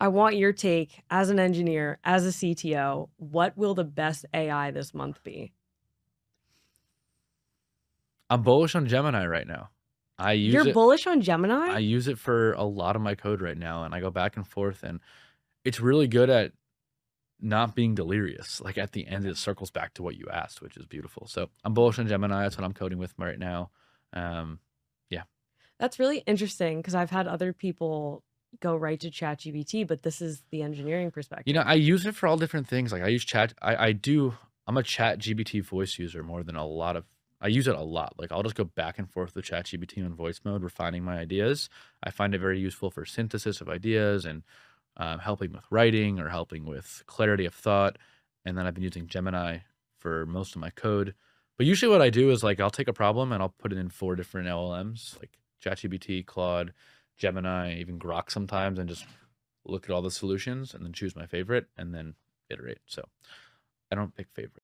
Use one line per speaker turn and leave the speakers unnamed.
I want your take as an engineer, as a CTO. What will the best AI this month be?
I'm bullish on Gemini right now. I use
You're
it.
bullish on Gemini?
I use it for a lot of my code right now, and I go back and forth, and it's really good at not being delirious. Like at the end, it circles back to what you asked, which is beautiful. So I'm bullish on Gemini. That's what I'm coding with right now. Um, yeah.
That's really interesting because I've had other people go right to ChatGPT, but this is the engineering perspective.
You know, I use it for all different things. Like I use chat. I, I do. I'm a Chat GPT voice user more than a lot of. I use it a lot. Like I'll just go back and forth with Chat GPT in voice mode, refining my ideas. I find it very useful for synthesis of ideas and um, helping with writing or helping with clarity of thought. And then I've been using Gemini for most of my code. But usually, what I do is like I'll take a problem and I'll put it in four different LLMs, like ChatGPT, Claude, Gemini, even Grok sometimes, and just look at all the solutions and then choose my favorite and then iterate. So I don't pick favorites.